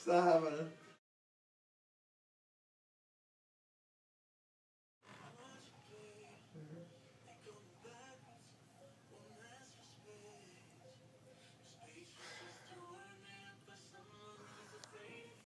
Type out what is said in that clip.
It's not happening.